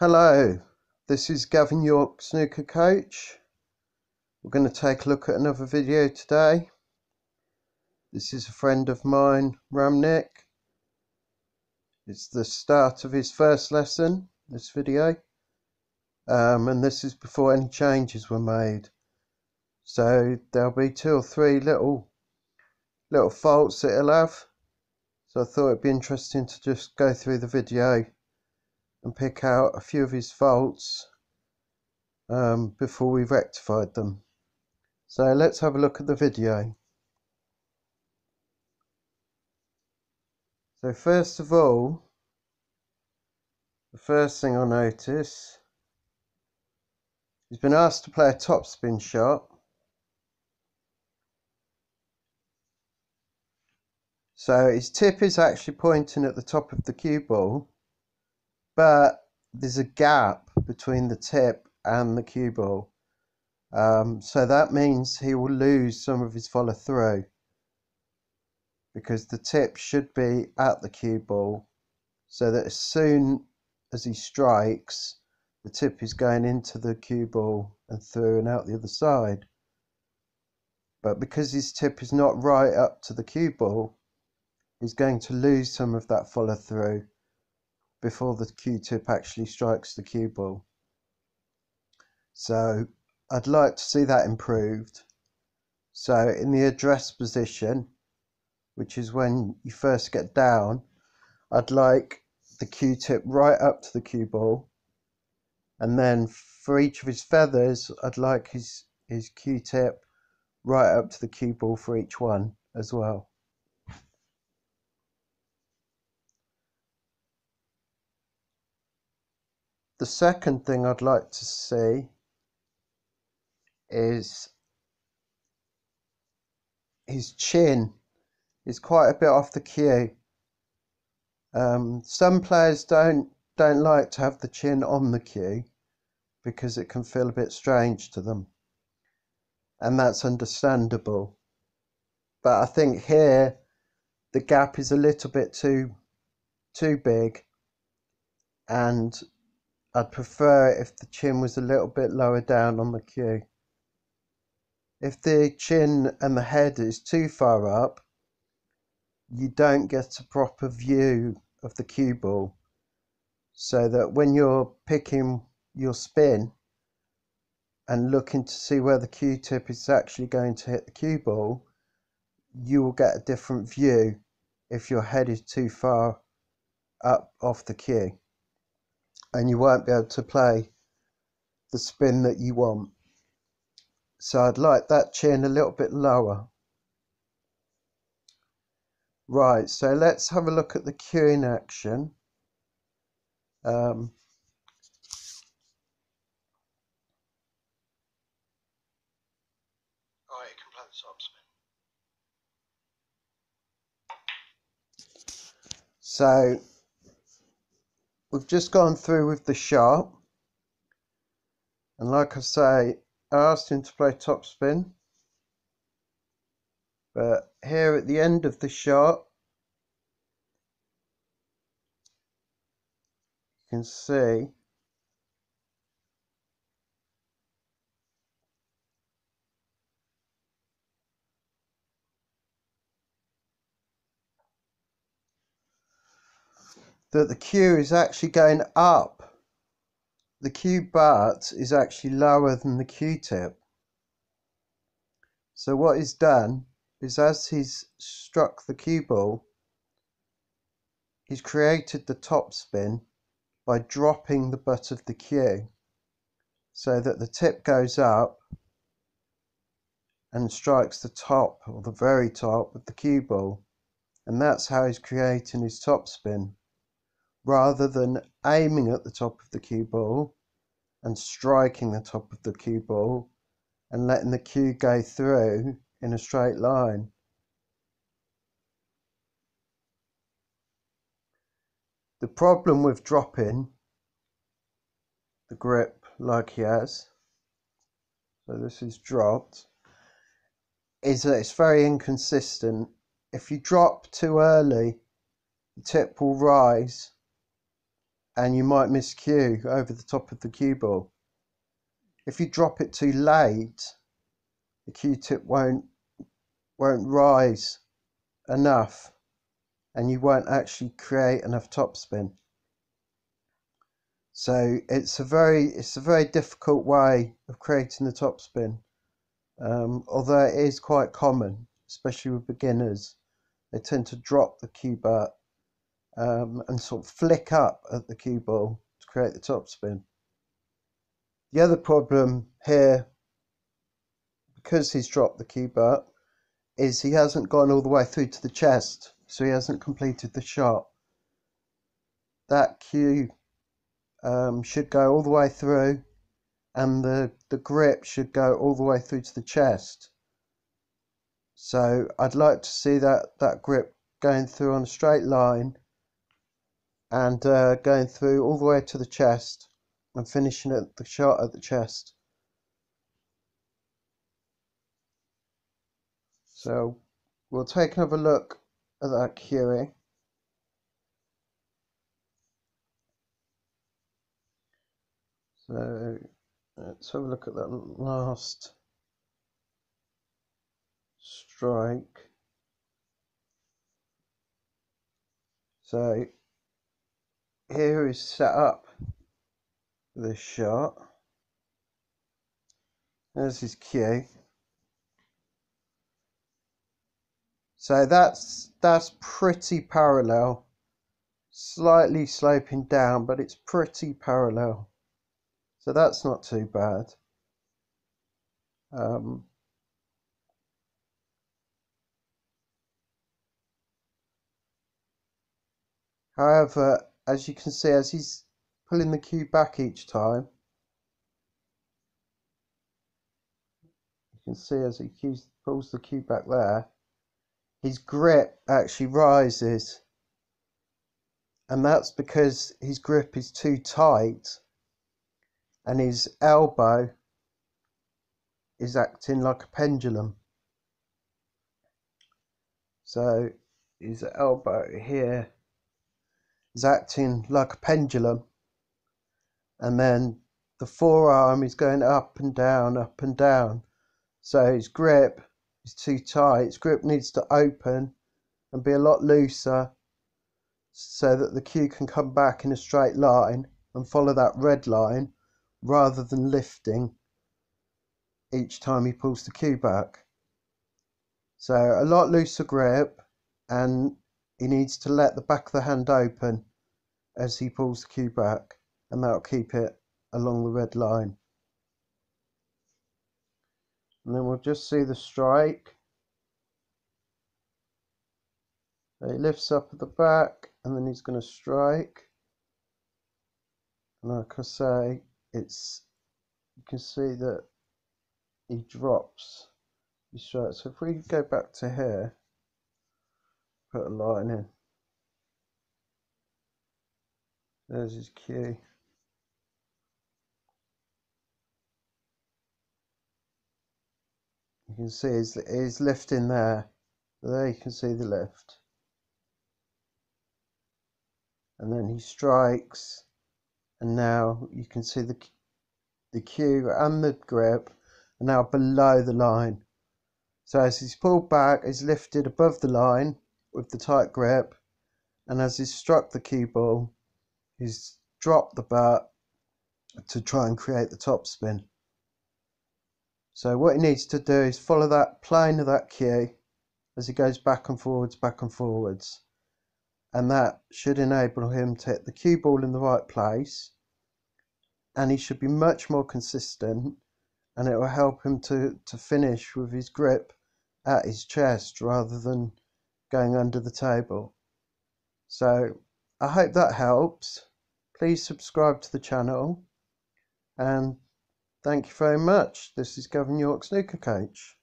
Hello, this is Gavin York Snooker Coach. We're going to take a look at another video today. This is a friend of mine, Ramnik. It's the start of his first lesson, this video. Um, and this is before any changes were made. So there'll be two or three little little faults that he'll have. So I thought it'd be interesting to just go through the video and pick out a few of his faults um, before we rectified them. So let's have a look at the video. So first of all, the first thing I notice, he's been asked to play a topspin shot. So his tip is actually pointing at the top of the cue ball but there's a gap between the tip and the cue ball. Um, so that means he will lose some of his follow through because the tip should be at the cue ball so that as soon as he strikes, the tip is going into the cue ball and through and out the other side. But because his tip is not right up to the cue ball, he's going to lose some of that follow through before the cue tip actually strikes the cue ball. So I'd like to see that improved. So in the address position, which is when you first get down, I'd like the cue tip right up to the cue ball. And then for each of his feathers, I'd like his, his cue tip right up to the cue ball for each one as well. The second thing I'd like to see is his chin is quite a bit off the cue. Um, some players don't don't like to have the chin on the cue because it can feel a bit strange to them, and that's understandable. But I think here the gap is a little bit too too big, and I'd prefer if the chin was a little bit lower down on the cue. If the chin and the head is too far up, you don't get a proper view of the cue ball. So that when you're picking your spin and looking to see where the cue tip is actually going to hit the cue ball, you will get a different view if your head is too far up off the cue and you won't be able to play the spin that you want. So I'd like that chin a little bit lower. Right, so let's have a look at the cue in action. Um, you can play the top spin. So we've just gone through with the sharp. And like I say, I asked him to play top spin. But here at the end of the shot, you can see that the cue is actually going up. The cue butt is actually lower than the cue tip. So what he's done is as he's struck the cue ball, he's created the top spin by dropping the butt of the cue so that the tip goes up and strikes the top or the very top of the cue ball and that's how he's creating his top spin rather than aiming at the top of the cue ball and striking the top of the cue ball and letting the cue go through in a straight line. The problem with dropping the grip like he has, so this is dropped, is that it's very inconsistent. If you drop too early, the tip will rise and you might miss cue over the top of the cue ball. If you drop it too late, the cue tip won't won't rise enough and you won't actually create enough topspin. So it's a very it's a very difficult way of creating the topspin. Um, although it is quite common, especially with beginners, they tend to drop the cue butt um, and sort of flick up at the cue ball to create the topspin. The other problem here, because he's dropped the cue butt, is he hasn't gone all the way through to the chest, so he hasn't completed the shot. That cue um, should go all the way through and the, the grip should go all the way through to the chest. So I'd like to see that, that grip going through on a straight line and uh, going through all the way to the chest and finishing at the shot at the chest. So we'll take another look at that cueing. So let's have a look at that last strike. So here is set up this shot. There's his cue. So that's that's pretty parallel. Slightly sloping down, but it's pretty parallel. So that's not too bad. Um, however, as you can see, as he's pulling the cue back each time, you can see as he pulls the cue back there, his grip actually rises. And that's because his grip is too tight and his elbow is acting like a pendulum. So his elbow here is acting like a pendulum and then the forearm is going up and down up and down so his grip is too tight. His grip needs to open and be a lot looser so that the cue can come back in a straight line and follow that red line rather than lifting each time he pulls the cue back. So a lot looser grip and he needs to let the back of the hand open as he pulls the cue back and that'll keep it along the red line. And then we'll just see the strike. So he lifts up at the back and then he's going to strike. And like I say it's you can see that he drops. So if we go back to here put a line in there's his cue You can see his, his lift in there. There you can see the lift. And then he strikes. And now you can see the, the cue and the grip are now below the line. So as he's pulled back, he's lifted above the line with the tight grip. And as he struck the cue ball, he's dropped the bat to try and create the top spin. So what he needs to do is follow that plane of that cue as he goes back and forwards, back and forwards. And that should enable him to hit the cue ball in the right place. And he should be much more consistent and it will help him to, to finish with his grip at his chest rather than going under the table. So I hope that helps. Please subscribe to the channel and Thank you very much. This is Gavin York Snooker Coach.